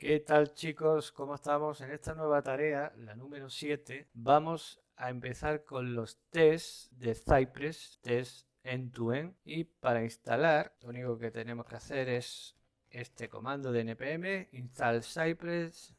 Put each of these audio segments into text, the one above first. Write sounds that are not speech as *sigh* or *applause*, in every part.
¿Qué tal chicos? ¿Cómo estamos? En esta nueva tarea, la número 7, vamos a empezar con los tests de Cypress, test end-to-end. Y para instalar, lo único que tenemos que hacer es este comando de npm install cypress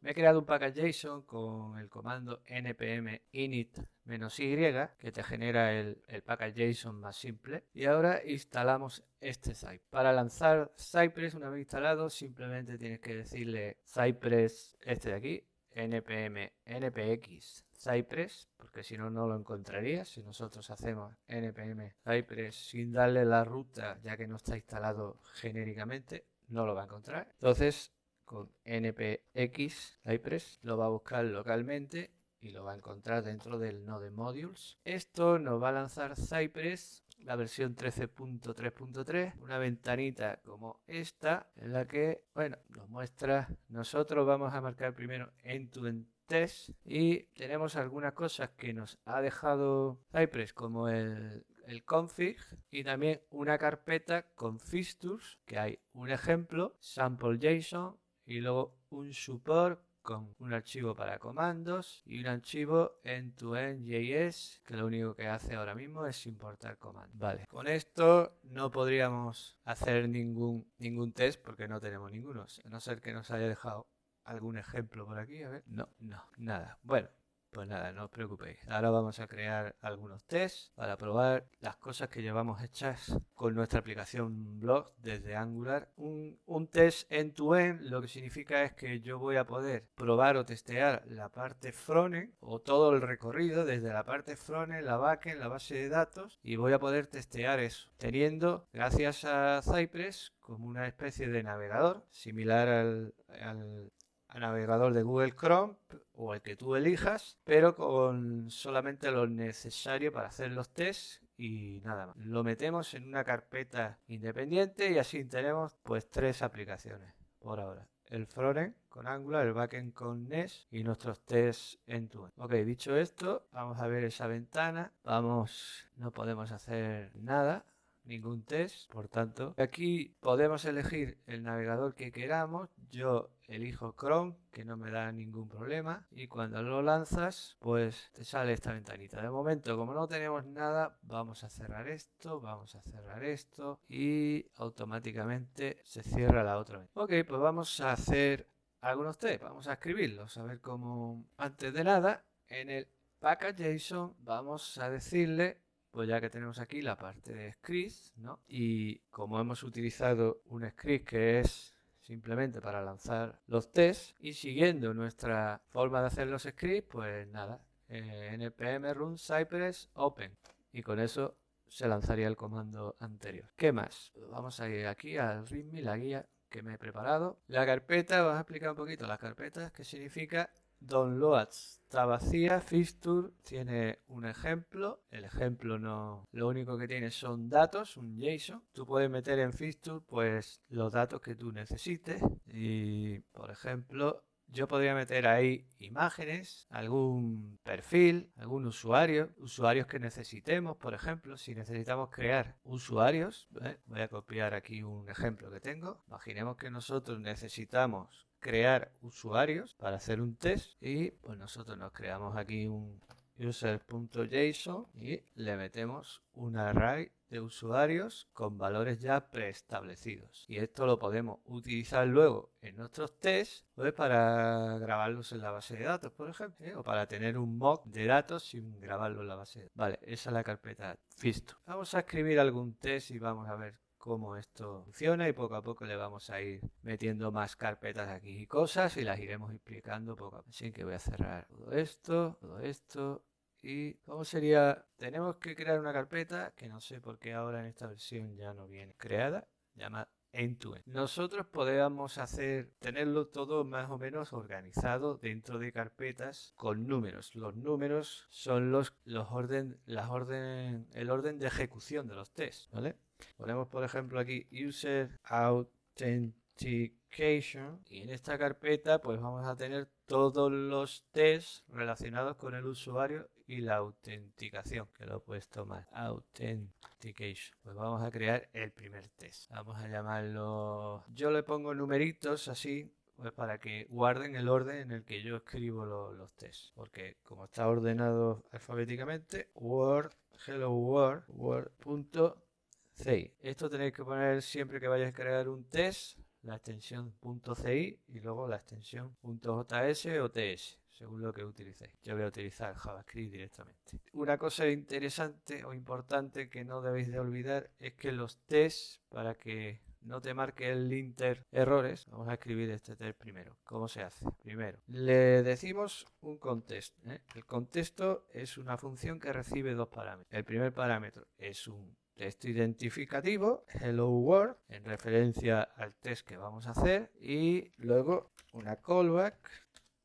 Me he creado un package JSON con el comando npm init "-y", que te genera el, el JSON más simple. Y ahora instalamos este Cypress. Para lanzar Cypress, una vez instalado, simplemente tienes que decirle Cypress, este de aquí, npm npx Cypress, porque si no, no lo encontrarías. Si nosotros hacemos npm Cypress sin darle la ruta, ya que no está instalado genéricamente, no lo va a encontrar. Entonces, con npx Cypress lo va a buscar localmente y lo va a encontrar dentro del node modules. Esto nos va a lanzar Cypress, la versión 13.3.3, una ventanita como esta, en la que, bueno, nos muestra, nosotros vamos a marcar primero en -end test y tenemos algunas cosas que nos ha dejado Cypress, como el el config y también una carpeta con fixtures que hay un ejemplo sample json y luego un support con un archivo para comandos y un archivo en to JS que lo único que hace ahora mismo es importar comandos. Vale, con esto no podríamos hacer ningún, ningún test porque no tenemos ninguno, a no ser que nos haya dejado algún ejemplo por aquí, a ver. No, no, nada. Bueno, pues nada, no os preocupéis. Ahora vamos a crear algunos tests para probar las cosas que llevamos hechas con nuestra aplicación blog desde Angular. Un, test end-to-end lo que significa es que yo voy a poder probar o testear la parte frontend o todo el recorrido desde la parte frontend, la backend, la base de datos y voy a poder testear eso teniendo, gracias a Cypress, como una especie de navegador similar al, al navegador de Google Chrome o el que tú elijas, pero con solamente lo necesario para hacer los tests y nada más. Lo metemos en una carpeta independiente y así tenemos pues tres aplicaciones por ahora. El frontend con Angular, el backend con NES y nuestros tests en tu. Ok, dicho esto, vamos a ver esa ventana. Vamos, no podemos hacer nada ningún test, por tanto, aquí podemos elegir el navegador que queramos. Yo elijo Chrome, que no me da ningún problema, y cuando lo lanzas, pues te sale esta ventanita. De momento, como no tenemos nada, vamos a cerrar esto, vamos a cerrar esto y automáticamente se cierra la otra. Ok, pues vamos a hacer algunos test, vamos a escribirlos, a ver cómo antes de nada en el package JSON vamos a decirle pues ya que tenemos aquí la parte de script, ¿no? Y como hemos utilizado un script que es simplemente para lanzar los tests y siguiendo nuestra forma de hacer los scripts, pues nada, eh, npm run cypress open y con eso se lanzaría el comando anterior. ¿Qué más? Vamos a ir aquí al readme, la guía que me he preparado. La carpeta, vamos a explicar un poquito las carpetas, qué significa downloads está vacía. Fixture tiene un ejemplo. El ejemplo no, lo único que tiene son datos, un JSON. Tú puedes meter en Fixture pues los datos que tú necesites. Y por ejemplo, yo podría meter ahí imágenes, algún perfil, algún usuario, usuarios que necesitemos, por ejemplo, si necesitamos crear usuarios, ¿eh? voy a copiar aquí un ejemplo que tengo. Imaginemos que nosotros necesitamos crear usuarios para hacer un test y pues nosotros nos creamos aquí un user.json y le metemos un array de usuarios con valores ya preestablecidos. Y esto lo podemos utilizar luego en nuestros tests pues, para grabarlos en la base de datos, por ejemplo, ¿eh? o para tener un mock de datos sin grabarlo en la base de datos. Vale, esa es la carpeta Fisto. Vamos a escribir algún test y vamos a ver cómo esto funciona y poco a poco le vamos a ir metiendo más carpetas aquí y cosas y las iremos explicando poco a poco. Así que voy a cerrar todo esto, todo esto y cómo sería, tenemos que crear una carpeta que no sé por qué ahora en esta versión ya no viene creada, llama end-to-end. Nosotros podemos hacer, tenerlo todo más o menos organizado dentro de carpetas con números. Los números son los, los orden, las orden, el orden de ejecución de los tests, ¿vale? Ponemos, por ejemplo, aquí User Authentication y en esta carpeta pues vamos a tener todos los tests relacionados con el usuario y la autenticación, que lo he puesto mal. Authentication. Pues vamos a crear el primer test. Vamos a llamarlo... Yo le pongo numeritos así, pues para que guarden el orden en el que yo escribo los tests. Porque como está ordenado alfabéticamente, Word, Hello World, Word.ci. Esto tenéis que poner siempre que vayáis a crear un test, la extensión .ci y luego la extensión .js o ts según lo que utilicéis. Yo voy a utilizar JavaScript directamente. Una cosa interesante o importante que no debéis de olvidar es que los tests, para que no te marque el linter errores, vamos a escribir este test primero. ¿Cómo se hace? Primero, le decimos un contexto. ¿eh? El contexto es una función que recibe dos parámetros. El primer parámetro es un texto identificativo, hello world, en referencia al test que vamos a hacer, y luego una callback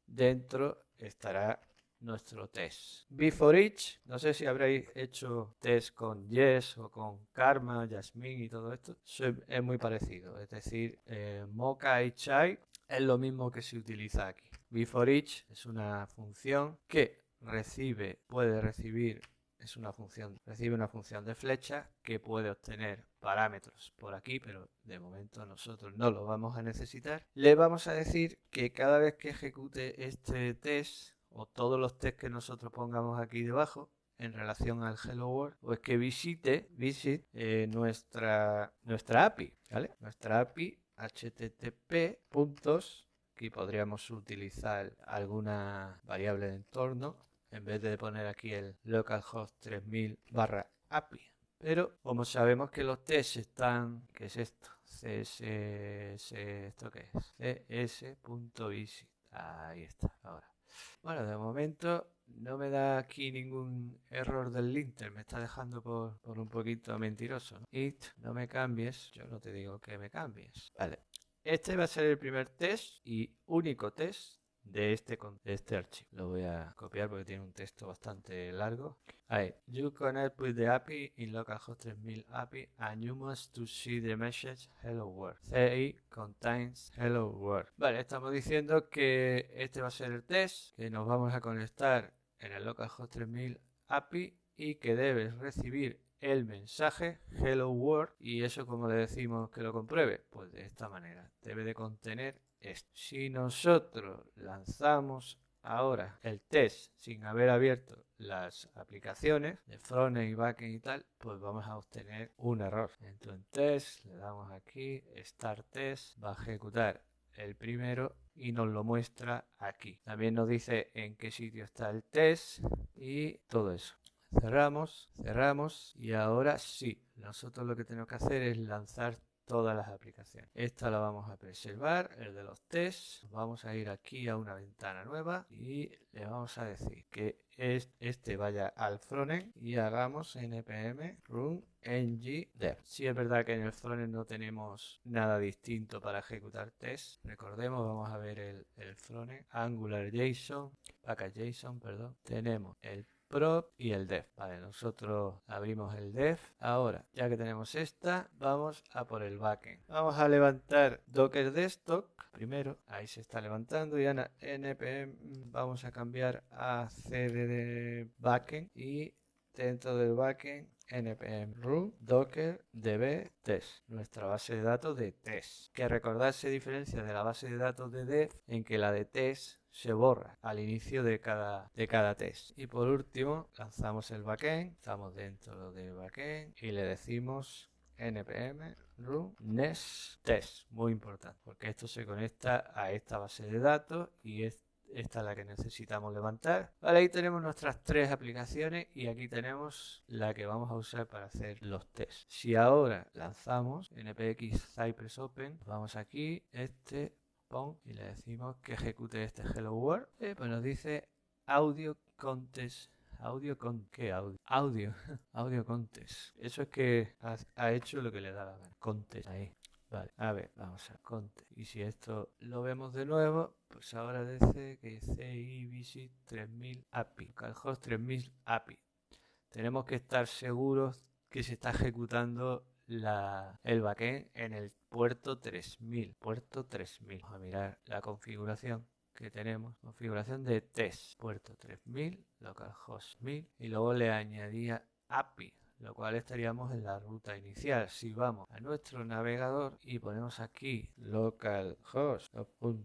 dentro estará nuestro test. Before each, no sé si habréis hecho test con Yes o con Karma, Jasmine y todo esto. Es muy parecido, es decir, eh, Mocha y Chai es lo mismo que se utiliza aquí. Before each es una función que recibe, puede recibir es una función, recibe una función de flecha que puede obtener parámetros por aquí, pero de momento nosotros no lo vamos a necesitar. Le vamos a decir que cada vez que ejecute este test o todos los tests que nosotros pongamos aquí debajo en relación al Hello World, pues que visite, visit eh, nuestra, nuestra API, ¿vale? Nuestra API http puntos aquí podríamos utilizar alguna variable de entorno en vez de poner aquí el localhost 3000 barra API. Pero como sabemos que los tests están, ¿qué es esto? CSS, ¿esto qué es? cs.visit. Ahí está, ahora. Bueno, de momento no me da aquí ningún error del linter, me está dejando por, un poquito mentiroso. ¿no? It, no me cambies, yo no te digo que me cambies. Vale, este va a ser el primer test y único test de este, de este archivo. Lo voy a copiar porque tiene un texto bastante largo. Ahí. You connect with the API in localhost 3000 API and you must to see the message hello world. CI contains hello world. Vale, estamos diciendo que este va a ser el test, que nos vamos a conectar en el localhost 3000 API y que debes recibir el mensaje hello world y eso como le decimos que lo compruebe pues de esta manera debe de contener si nosotros lanzamos ahora el test sin haber abierto las aplicaciones de frontend y backend y tal, pues vamos a obtener un error. Entonces en test, le damos aquí, start test, va a ejecutar el primero y nos lo muestra aquí. También nos dice en qué sitio está el test y todo eso. Cerramos, cerramos y ahora sí, nosotros lo que tenemos que hacer es lanzar todas las aplicaciones. Esta la vamos a preservar, el de los tests. Vamos a ir aquí a una ventana nueva y le vamos a decir que este vaya al frontend y hagamos npm run ng dev. Si es verdad que en el frontend no tenemos nada distinto para ejecutar test. Recordemos, vamos a ver el, el frontend Angular JSON, package JSON, perdón. Tenemos el prop y el dev. Vale, nosotros abrimos el dev. Ahora, ya que tenemos esta, vamos a por el backend. Vamos a levantar Docker Desktop primero. Ahí se está levantando y en npm vamos a cambiar a cdd backend y dentro del backend npm root docker db test, nuestra base de datos de test. Que recordar se diferencia de la base de datos de dev en que la de test se borra al inicio de cada, de cada test. Y por último, lanzamos el backend, estamos dentro del backend y le decimos npm run nest test, muy importante, porque esto se conecta a esta base de datos y esta es la que necesitamos levantar. Vale, ahí tenemos nuestras tres aplicaciones y aquí tenemos la que vamos a usar para hacer los tests. Si ahora lanzamos npx cypress open, vamos aquí, este y le decimos que ejecute este hello world, eh, pues nos dice audio contest Audio con qué audio? Audio, *laughs* audio contest. Eso es que ha, hecho lo que le da la gana. Contest. Ahí. Vale, a ver, vamos a contest. Y si esto lo vemos de nuevo, pues ahora dice que CI visit 3000 API, calhost 3000 API. Tenemos que estar seguros que se está ejecutando la, el backend en el puerto 3000. Puerto 3000. Vamos a mirar la configuración que tenemos, configuración de test, puerto 3000, localhost 1000 y luego le añadía lo cual estaríamos en la ruta inicial. Si vamos a nuestro navegador y ponemos aquí localhost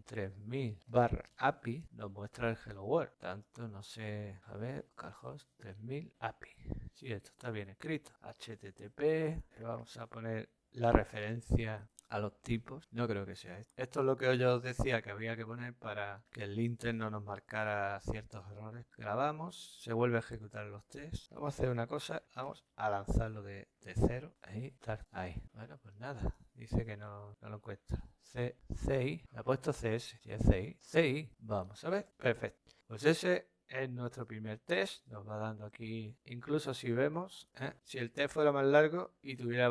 3000 barra API, nos muestra el Hello World. Tanto, no sé, a ver, localhost 3000 API. Si esto está bien escrito. HTTP, vamos a poner la referencia a los tipos. No creo que sea esto. Es lo que yo os decía que había que poner para que el linter no nos marcara ciertos errores. Grabamos, se vuelve a ejecutar los tests. Vamos a hacer una cosa, vamos a lanzarlo de, cero. Ahí, está, ahí. Bueno, pues nada, dice que no, no lo encuentra. C, CI, me ha puesto CS, si es CI. CI, vamos a ver, perfecto. Pues ese es nuestro primer test. Nos va dando aquí, incluso si vemos, ¿eh? si el test fuera más largo y tuviera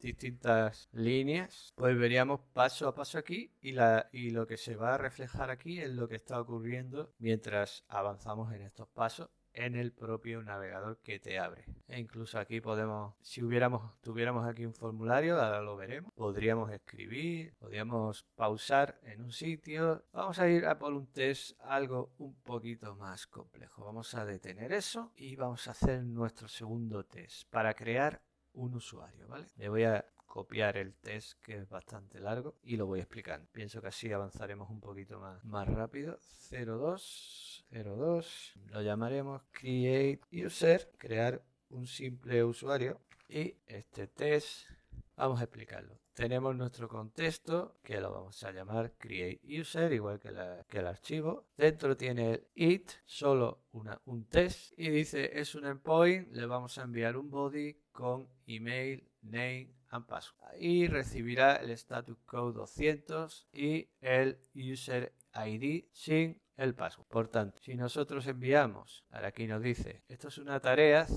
distintas líneas, pues veríamos paso a paso aquí y, la, y lo que se va a reflejar aquí es lo que está ocurriendo mientras avanzamos en estos pasos en el propio navegador que te abre. E incluso aquí podemos, si hubiéramos, tuviéramos aquí un formulario, ahora lo veremos, podríamos escribir, podríamos pausar en un sitio. Vamos a ir a por un test algo un poquito más complejo. Vamos a detener eso y vamos a hacer nuestro segundo test para crear un usuario, ¿vale? Le voy a copiar el test que es bastante largo y lo voy explicando. Pienso que así avanzaremos un poquito más, más rápido. 02, 02, lo llamaremos create user, crear un simple usuario y este test vamos a explicarlo. Tenemos nuestro contexto que lo vamos a llamar create user igual que, el archivo. Dentro tiene el it, solo una, un test y dice es un endpoint, le vamos a enviar un body con email, name and password. Y recibirá el status code 200 y el user ID sin el password. Por tanto, si nosotros enviamos, ahora aquí nos dice, esto es una tarea,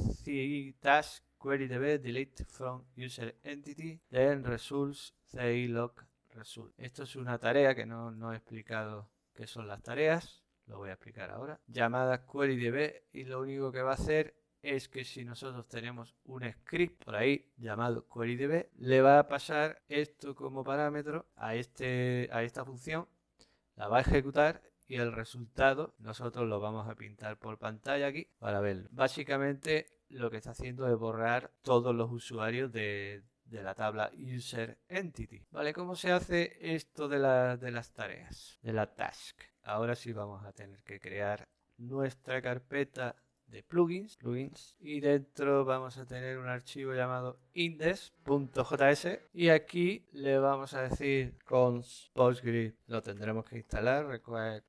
task query db delete from user entity, then results say log result. Esto es una tarea que no, no he explicado qué son las tareas, lo voy a explicar ahora. Llamada query y lo único que va a hacer es que si nosotros tenemos un script por ahí llamado queryDB, le va a pasar esto como parámetro a, este, a esta función, la va a ejecutar y el resultado nosotros lo vamos a pintar por pantalla aquí para verlo. Básicamente lo que está haciendo es borrar todos los usuarios de, la tabla user entity. ¿Vale? ¿Cómo se hace esto de, de las tareas? De la task. Ahora sí vamos a tener que crear nuestra carpeta de plugins, plugins. Y dentro vamos a tener un archivo llamado index.js y aquí le vamos a decir cons postgrid lo tendremos que instalar require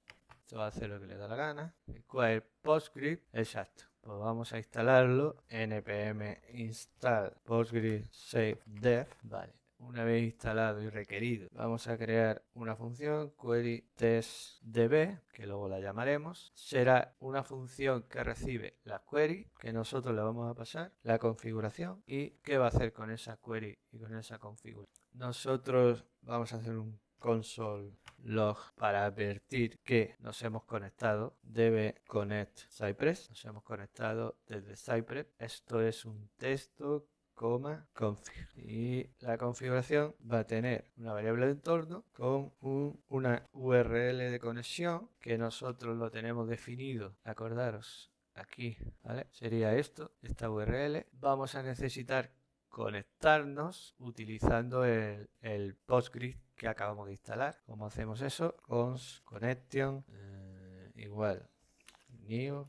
esto va a hacer lo que le da la gana. Require postgrid exacto. Pues vamos a instalarlo. npm install postgrid save dev. Vale una vez instalado y requerido, vamos a crear una función query testdb, que luego la llamaremos. Será una función que recibe la query, que nosotros le vamos a pasar, la configuración y qué va a hacer con esa query y con esa configuración. Nosotros vamos a hacer un console log para advertir que nos hemos conectado debe connect Cypress nos hemos conectado desde Cypress esto es un texto coma config. Y la configuración va a tener una variable de entorno con una URL de conexión que nosotros lo tenemos definido. Acordaros, aquí, ¿vale? Sería esto, esta URL. Vamos a necesitar conectarnos utilizando el, el que acabamos de instalar. ¿Cómo hacemos eso? Cons connection eh, igual new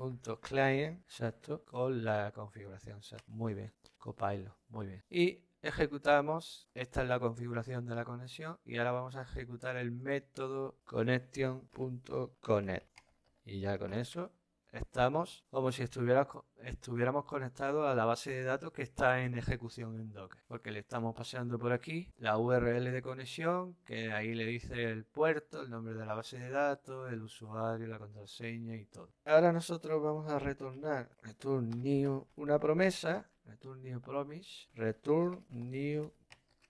py.client, exacto, con la configuración. Muy bien, copilot, muy bien. Y ejecutamos, esta es la configuración de la conexión y ahora vamos a ejecutar el método connection.connect. Y ya con eso estamos como si estuviéramos, conectados a la base de datos que está en ejecución en Docker. Porque le estamos pasando por aquí la URL de conexión, que ahí le dice el puerto, el nombre de la base de datos, el usuario, la contraseña y todo. Ahora nosotros vamos a retornar return new una promesa, return new promise, return new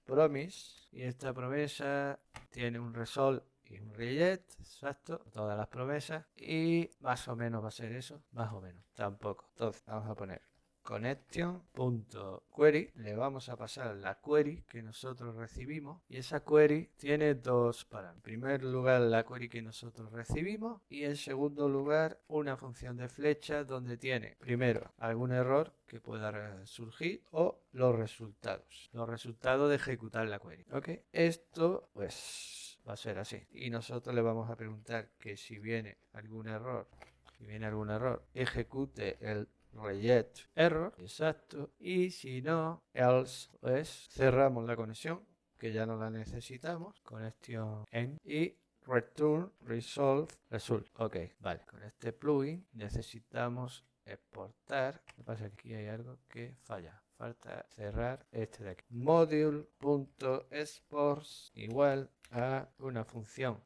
promise y esta promesa tiene un result y un rejet, exacto, todas las promesas y más o menos va a ser eso, más o menos, tampoco. Entonces vamos a poner connection.query le vamos a pasar la query que nosotros recibimos y esa query tiene dos parámetros. En primer lugar la query que nosotros recibimos y en segundo lugar una función de flecha donde tiene primero algún error que pueda surgir o los resultados. Los resultados de ejecutar la query. ¿Ok? Esto pues va a ser así. Y nosotros le vamos a preguntar que si viene algún error, si viene algún error, ejecute el reject error, exacto, y si no, else, pues cerramos la conexión, que ya no la necesitamos, conexión en, y return resolve result. Ok, vale, con este plugin necesitamos exportar, lo pasa es que aquí hay algo que falla. Falta cerrar este de aquí. Module.exports igual a una función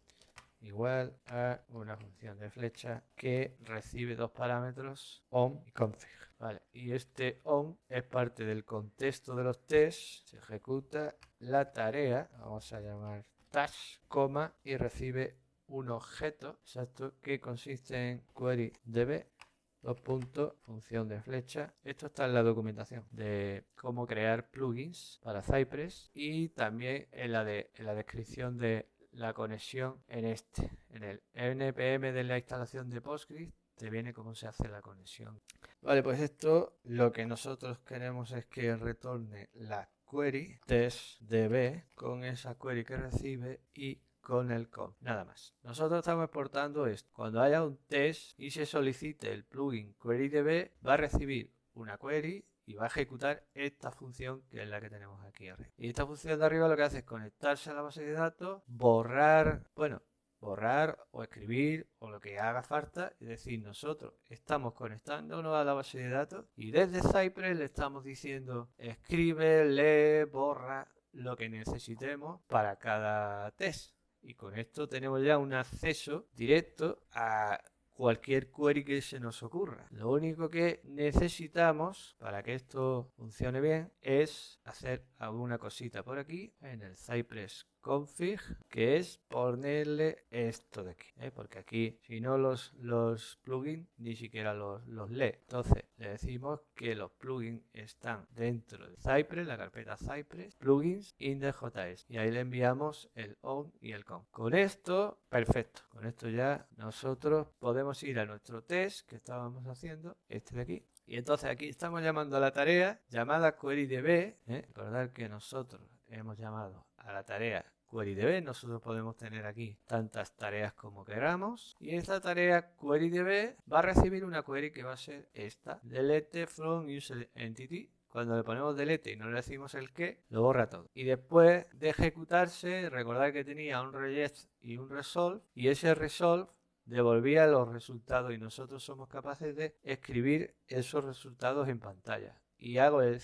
igual a una función de flecha que recibe dos parámetros on y config. Vale, y este on es parte del contexto de los tests. Se ejecuta la tarea, vamos a llamar task, coma, y recibe un objeto exacto que consiste en query db dos puntos, función de flecha. Esto está en la documentación de cómo crear plugins para Cypress y también en la, de, en la descripción de la conexión en este, en el npm de la instalación de Postgres, te viene cómo se hace la conexión. Vale, pues esto lo que nosotros queremos es que retorne la query testdb con esa query que recibe y con el com, nada más. Nosotros estamos exportando esto. Cuando haya un test y se solicite el plugin querydb, va a recibir una query y va a ejecutar esta función que es la que tenemos aquí arriba. Y esta función de arriba lo que hace es conectarse a la base de datos, borrar, bueno, borrar o escribir o lo que haga falta. Es decir, nosotros estamos conectándonos a la base de datos y desde Cypress le estamos diciendo escribe, lee, borra lo que necesitemos para cada test. Y con esto tenemos ya un acceso directo a cualquier query que se nos ocurra. Lo único que necesitamos para que esto funcione bien es hacer alguna cosita por aquí en el Cypress config, que es ponerle esto de aquí, ¿eh? porque aquí si no los, los plugins ni siquiera los, los lee. Entonces le decimos que los plugins están dentro de Cypress, la carpeta Cypress, plugins in the JS, y ahí le enviamos el on y el con. Con esto, perfecto. Con esto ya nosotros podemos ir a nuestro test que estábamos haciendo, este de aquí, y entonces aquí estamos llamando a la tarea llamada querydb. ¿eh? Recordar que nosotros hemos llamado a la tarea QueryDB. Nosotros podemos tener aquí tantas tareas como queramos. Y esta tarea QueryDB va a recibir una query que va a ser esta. Delete from user entity. Cuando le ponemos delete y no le decimos el qué, lo borra todo. Y después de ejecutarse, recordar que tenía un reject y un resolve. Y ese resolve devolvía los resultados y nosotros somos capaces de escribir esos resultados en pantalla. Y hago el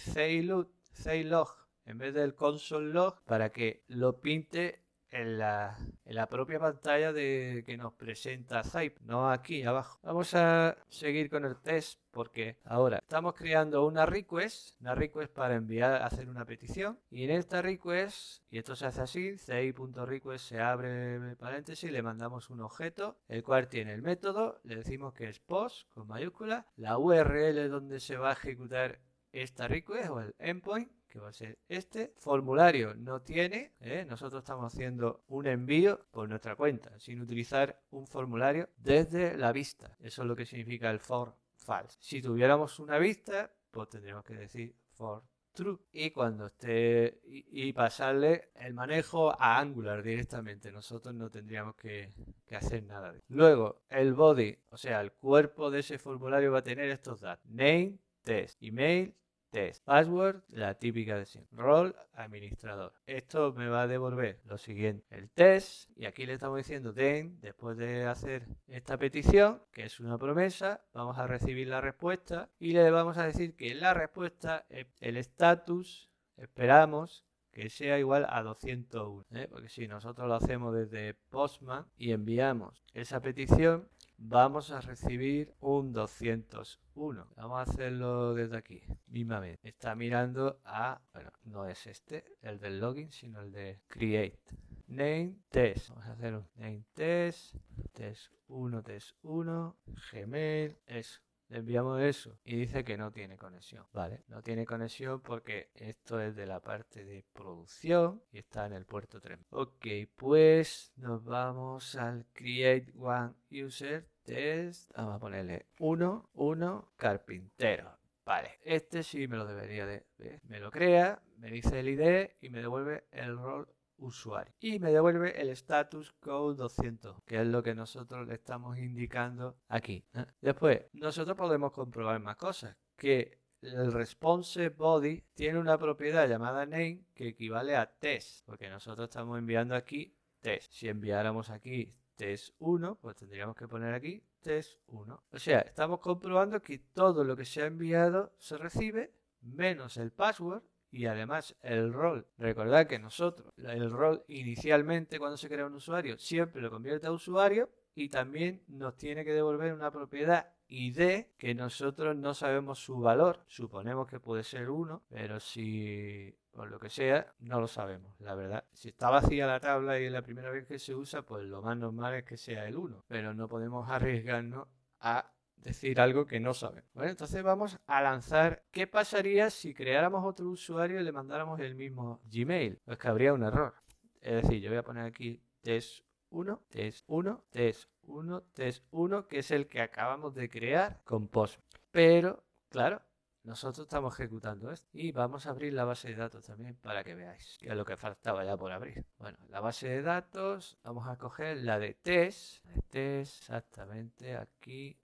log en vez del console log para que lo pinte en la, en la propia pantalla de que nos presenta Zype, no aquí abajo. Vamos a seguir con el test porque ahora estamos creando una request, una request para enviar, hacer una petición y en esta request, y esto se hace así, ci.request se abre paréntesis, le mandamos un objeto, el cual tiene el método, le decimos que es post con mayúscula, la URL donde se va a ejecutar esta request o el endpoint que va a ser este. Formulario no tiene, ¿eh? nosotros estamos haciendo un envío por nuestra cuenta, sin utilizar un formulario desde la vista. Eso es lo que significa el for false. Si tuviéramos una vista, pues tendríamos que decir for true y cuando esté y, pasarle el manejo a Angular directamente nosotros no tendríamos que, hacer nada luego el body o sea el cuerpo de ese formulario va a tener estos datos name test email test. Password, la típica de siempre. Role, administrador. Esto me va a devolver lo siguiente. El test, y aquí le estamos diciendo then, después de hacer esta petición, que es una promesa, vamos a recibir la respuesta y le vamos a decir que la respuesta, el estatus, esperamos que sea igual a 201. ¿eh? Porque si nosotros lo hacemos desde Postman y enviamos esa petición, vamos a recibir un 201. Vamos a hacerlo desde aquí, mismamente. Está mirando a, bueno, no es este, el del login, sino el de create. Name test. Vamos a hacer un name test, test 1, test 1, Gmail es le enviamos eso y dice que no tiene conexión. Vale, no tiene conexión porque esto es de la parte de producción y está en el puerto 3. Ok, pues nos vamos al create one user test. Vamos a ponerle 1, 1, carpintero. Vale, este sí me lo debería de ver. Me lo crea, me dice el ID y me devuelve el rol usuario. Y me devuelve el status code 200, que es lo que nosotros le estamos indicando aquí. ¿eh? Después, nosotros podemos comprobar más cosas. Que el response body tiene una propiedad llamada name que equivale a test, porque nosotros estamos enviando aquí test. Si enviáramos aquí test 1, pues tendríamos que poner aquí test 1. O sea, estamos comprobando que todo lo que se ha enviado se recibe menos el password y además el rol. Recordad que nosotros, el rol inicialmente cuando se crea un usuario, siempre lo convierte a usuario y también nos tiene que devolver una propiedad ID que nosotros no sabemos su valor. Suponemos que puede ser 1, pero si por lo que sea, no lo sabemos, la verdad. Si está vacía la tabla y es la primera vez que se usa, pues lo más normal es que sea el 1, pero no podemos arriesgarnos a decir algo que no sabemos. Bueno, entonces vamos a lanzar qué pasaría si creáramos otro usuario y le mandáramos el mismo Gmail. Pues que habría un error. Es decir, yo voy a poner aquí test 1, test 1, test 1, test 1, que es el que acabamos de crear con Post. Pero, claro, nosotros estamos ejecutando esto y vamos a abrir la base de datos también para que veáis que es lo que faltaba ya por abrir. Bueno, la base de datos vamos a coger la de test, test exactamente aquí,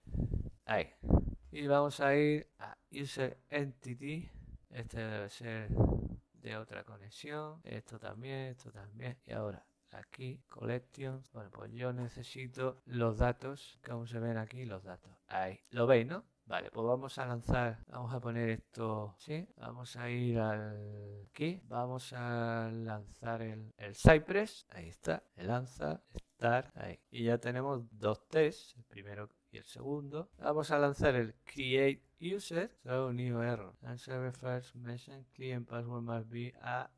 ahí. Y vamos a ir a user entity, este debe ser de otra conexión, esto también, esto también. Y ahora aquí, collections, bueno pues yo necesito los datos, como se ven aquí los datos, ahí. ¿Lo veis, no? Vale, pues vamos a lanzar, vamos a poner esto, ¿sí? Vamos a ir al aquí, vamos a lanzar el, el Cypress, ahí está, el lanza, start, ahí. Y ya tenemos dos tests, el primero y el segundo. Vamos a lanzar el create user, so new error. Answer first mention client password must be a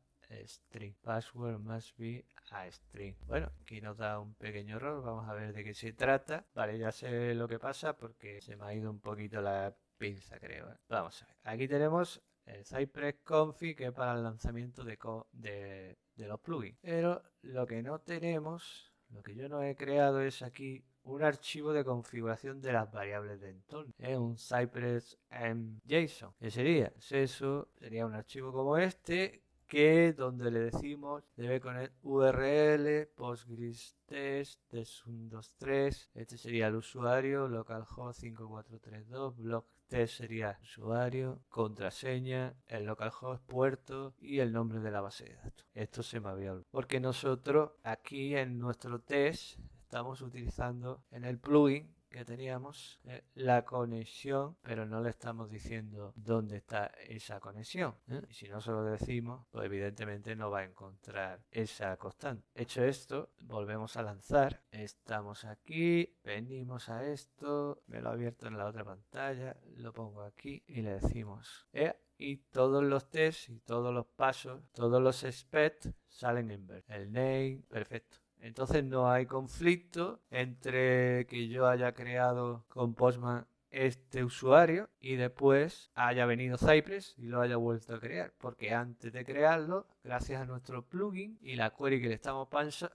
string. Password must be a string. Bueno, aquí nos da un pequeño error. Vamos a ver de qué se trata. Vale, ya sé lo que pasa porque se me ha ido un poquito la pinza, creo. ¿eh? Vamos a ver. Aquí tenemos el Cypress Config que es para el lanzamiento de, de, de los plugins. Pero lo que no tenemos, lo que yo no he creado es aquí un archivo de configuración de las variables de entorno. Es un Cypress en JSON. ¿Qué sería? Eso sería un archivo como este que donde le decimos debe poner URL, Postgres test, test123, este sería el usuario, localhost 5432, block test sería usuario, contraseña, el localhost puerto y el nombre de la base de datos. Esto se me había olvidado. Porque nosotros aquí en nuestro test estamos utilizando en el plugin que teníamos eh, la conexión, pero no le estamos diciendo dónde está esa conexión. ¿eh? Y si no se lo decimos, pues evidentemente no va a encontrar esa constante. Hecho esto, volvemos a lanzar. Estamos aquí, venimos a esto, me lo abierto en la otra pantalla, lo pongo aquí y le decimos, eh, y todos los tests y todos los pasos, todos los expect salen en verde. El name, perfecto. Entonces no hay conflicto entre que yo haya creado con Postman este usuario y después haya venido Cypress y lo haya vuelto a crear. Porque antes de crearlo, gracias a nuestro plugin y la query que le estamos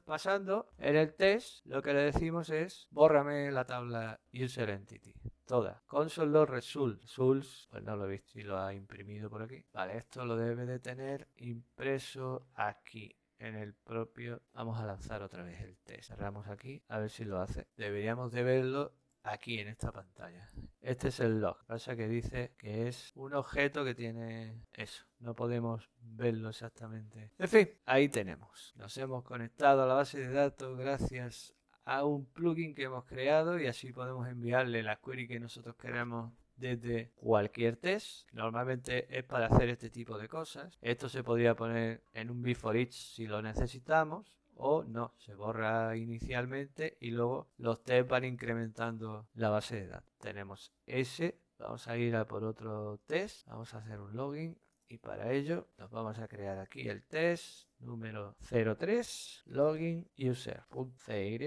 pasando, en el test lo que le decimos es bórrame la tabla user entity. Toda. Console result. Results, pues no lo he visto si lo ha imprimido por aquí. Vale, esto lo debe de tener impreso aquí en el propio vamos a lanzar otra vez el test. Cerramos aquí a ver si lo hace. Deberíamos de verlo aquí en esta pantalla. Este es el log. Pasa que dice que es un objeto que tiene eso. No podemos verlo exactamente. En fin ahí tenemos. Nos hemos conectado a la base de datos gracias a un plugin que hemos creado y así podemos enviarle la query que nosotros queremos desde cualquier test. Normalmente es para hacer este tipo de cosas. Esto se podría poner en un before each si lo necesitamos o no, se borra inicialmente y luego los tests van incrementando la base de datos. Tenemos ese, vamos a ir a por otro test, vamos a hacer un login y para ello nos vamos a crear aquí el test número 03 login user.cy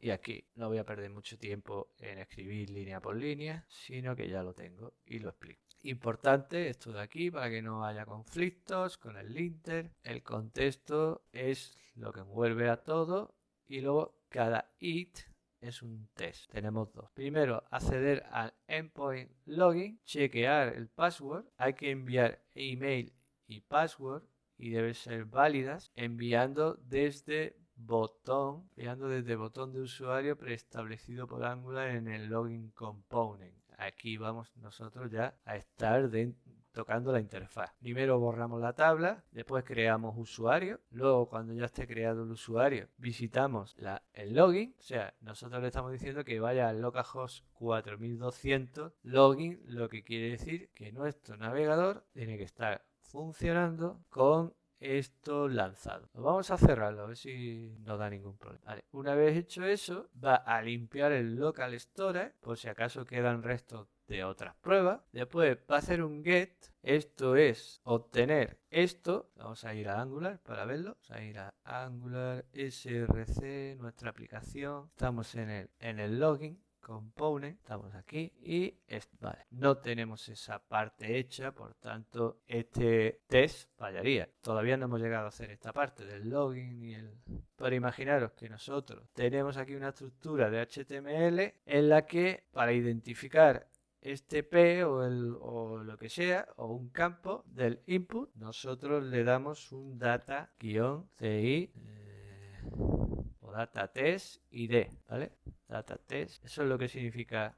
Y aquí no voy a perder mucho tiempo en escribir línea por línea, sino que ya lo tengo y lo explico. Importante esto de aquí para que no haya conflictos con el linter. El contexto es lo que envuelve a todo y luego cada it es un test. Tenemos dos. Primero, acceder al endpoint login, chequear el password. Hay que enviar email y password y deben ser válidas enviando desde botón, enviando desde botón de usuario preestablecido por Angular en el login component. Aquí vamos nosotros ya a estar tocando la interfaz. Primero borramos la tabla, después creamos usuario, luego cuando ya esté creado el usuario visitamos el login, o sea, nosotros le estamos diciendo que vaya al localhost 4200 login, lo que quiere decir que nuestro navegador tiene que estar funcionando con esto lanzado. vamos a cerrarlo, a ver si no da ningún problema. Una vez hecho eso, va a limpiar el local storage, por si acaso quedan restos de otras pruebas. Después va a hacer un get. Esto es obtener esto. Vamos a ir a Angular para verlo. Vamos a ir a Angular SRC, nuestra aplicación. Estamos en el, en el login component, estamos aquí y no tenemos esa parte hecha, por tanto este test fallaría. Todavía no hemos llegado a hacer esta parte del login y el... Pero imaginaros que nosotros tenemos aquí una estructura de HTML en la que para identificar este P o, el, o lo que sea, o un campo del input, nosotros le damos un data-ci data test ID, ¿vale? Data test, eso es lo que significa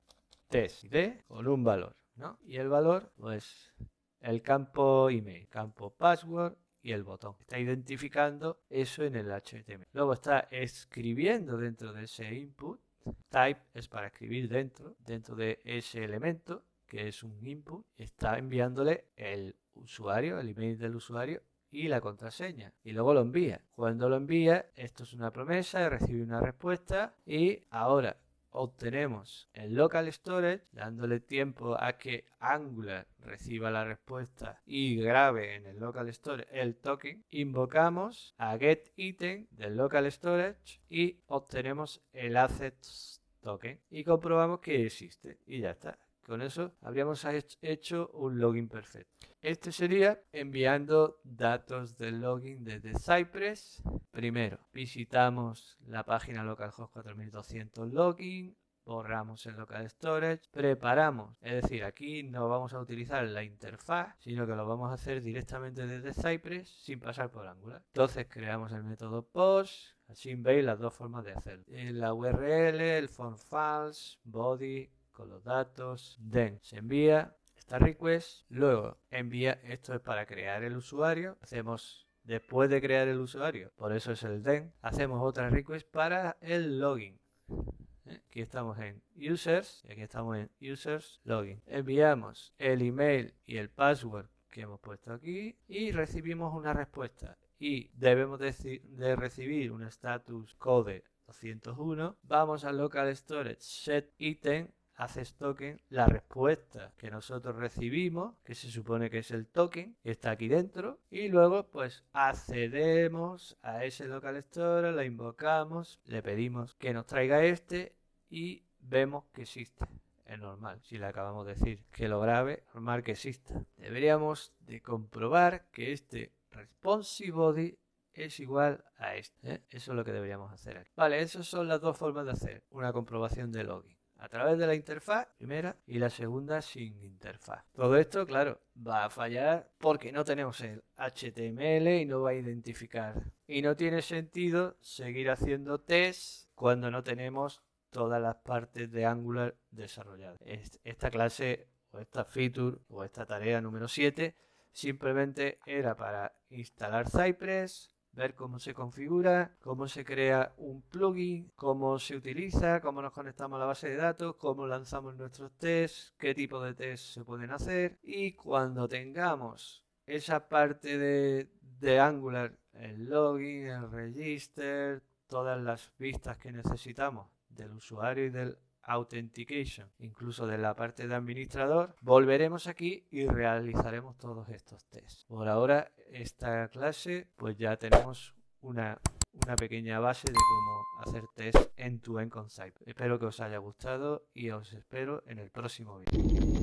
test ID con un valor, ¿no? Y el valor, pues el campo email, campo password y el botón. Está identificando eso en el HTML. Luego está escribiendo dentro de ese input. Type es para escribir dentro, dentro de ese elemento que es un input. Está enviándole el usuario, el email del usuario y la contraseña y luego lo envía. Cuando lo envía, esto es una promesa, recibe una respuesta y ahora obtenemos el local storage dándole tiempo a que Angular reciba la respuesta y grabe en el local storage el token invocamos a get item del local storage y obtenemos el assets token y comprobamos que existe y ya está con eso habríamos hecho un login perfecto. Este sería enviando datos del login desde Cypress. Primero, visitamos la página localhost 4200 login, borramos el local storage, preparamos, es decir, aquí no vamos a utilizar la interfaz, sino que lo vamos a hacer directamente desde Cypress sin pasar por Angular. Entonces creamos el método post, así veis las dos formas de hacerlo. En la URL, el font false, body, con los datos, then se envía esta request, luego envía, esto es para crear el usuario, hacemos después de crear el usuario, por eso es el then, hacemos otra request para el login. ¿Eh? Aquí estamos en users, y aquí estamos en users login. Enviamos el email y el password que hemos puesto aquí y recibimos una respuesta y debemos de recibir un status code 201. Vamos al local storage set item haces token la respuesta que nosotros recibimos, que se supone que es el token, está aquí dentro, y luego pues accedemos a ese local store, la invocamos, le pedimos que nos traiga este y vemos que existe. Es normal, si le acabamos de decir que lo grabe, normal que exista. Deberíamos de comprobar que este responsive body es igual a este. ¿eh? Eso es lo que deberíamos hacer aquí. Vale, esas son las dos formas de hacer una comprobación de login a través de la interfaz, primera, y la segunda sin interfaz. Todo esto, claro, va a fallar porque no tenemos el HTML y no va a identificar. Y no tiene sentido seguir haciendo test cuando no tenemos todas las partes de Angular desarrolladas. Esta clase o esta feature o esta tarea número 7 simplemente era para instalar Cypress, ver cómo se configura, cómo se crea un plugin, cómo se utiliza, cómo nos conectamos a la base de datos, cómo lanzamos nuestros tests, qué tipo de tests se pueden hacer. Y cuando tengamos esa parte de, de Angular, el login, el register, todas las vistas que necesitamos del usuario y del Authentication, incluso de la parte de administrador, volveremos aquí y realizaremos todos estos tests. Por ahora, esta clase, pues ya tenemos una una pequeña base de cómo hacer test en tu en con. Espero que os haya gustado y os espero en el próximo vídeo.